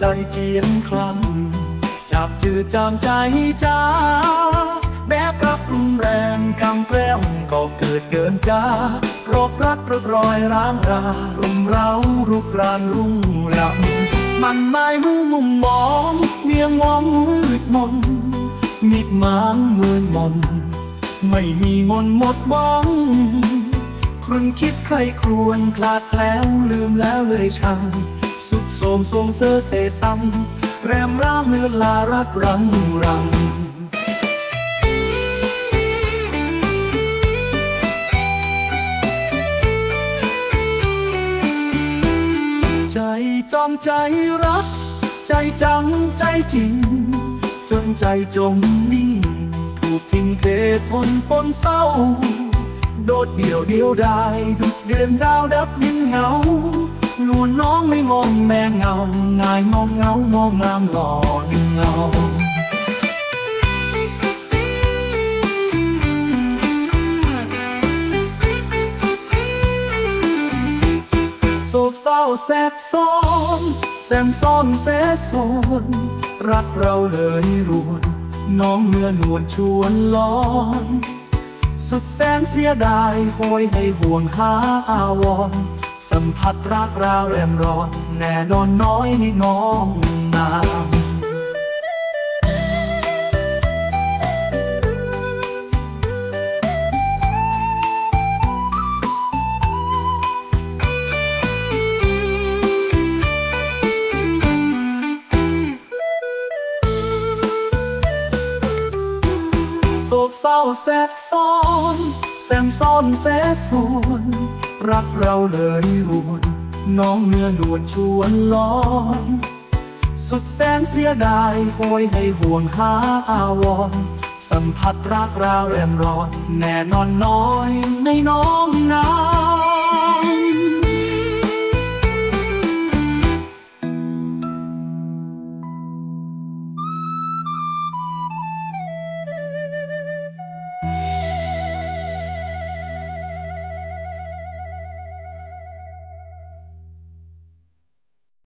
ใจเจียนคลัง จับจืดจำใจจ้าแบกรับรุนแรงกำแกล้งก็เกิดเกินจ้ารบรักระรอยร้างรารุมเร้ารุกรานรุ่งรำมันไม่มุ่งมุมมองเมียงมองมืดมนมิดมางเมืนมน ไม่มีมนหมดหวังครุ่นคิดใครครวญคลาดแคล้วลืมแล้วเลยชัง สุดโสมทรงเสอเสซ้ำแรมร่างเลือลารักรังรังใจจองใจรัก ใจจังใจจริง จนใจจมนิ่งถูกทิ้งเททนปนเศร้า โดดเดี่ยวเดียวดายดุดเดือนดาวดับดินเหงา งไม่มองแม่เงางายมองเงามองงามหลอนเงาโศกเศร้าแสกซ้อนแซมซ้อนแสสนรักเราเลยรวนน้องเมื่อนวลชวนล้อนสุดแสนเสียดายโหยให้ห่วงหาอาวรณ์ สัมผัสรักราวแรมร้อน แน่นอนน้อยให้น้องนามโศกเศร้าแสกซ้อนแซมซ้อนแสสวน รักเราเลยรวนน้องเนื้อนวลชวนล้อมสุดแสนเสียดายโหยให้ห่วงหาอาวรสัมผัสรักราวแรมร้อนแน่นอนน้อยในน้องนา